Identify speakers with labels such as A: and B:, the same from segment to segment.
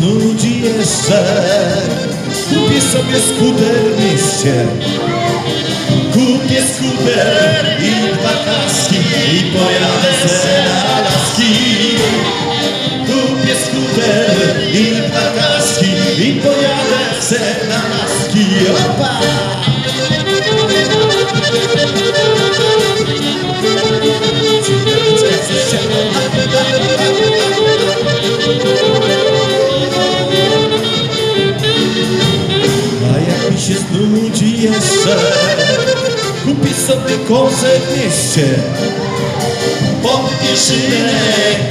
A: pokażę Kupię sobie skuter w mieście. Kupię skuter i dwa kaski I pojadę se na laski. Kupię skuter i dwa kaski I pojadę se na laski. Opa! Znudzi jeszcze. Kupię sobie kozę w mieście. Pod pierzynę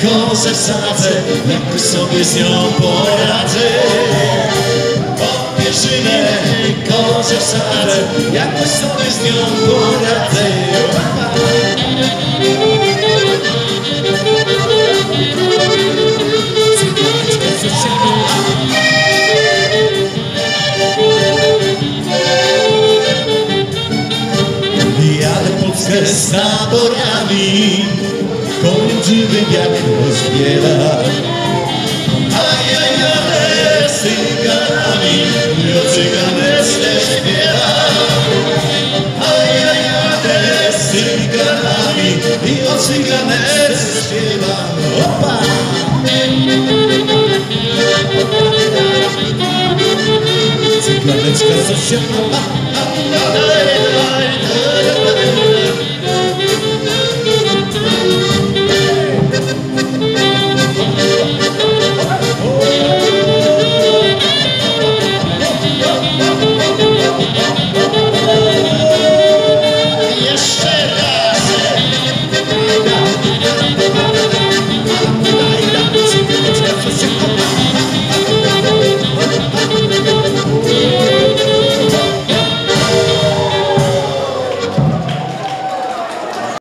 A: kozę wsadzę Jakoś sobie z nią poradzę Pod pierzynę kozę wsadzę Jakoś sobie z nią poradzę Polskę z taborami Koń żywy jak rozbiera A ja jadę z cyganami I o cyganec też śpiewam A ja jadę z cyganami I o cyganec śpiewam Opa! Cyganeczka co się... A, a, a, a,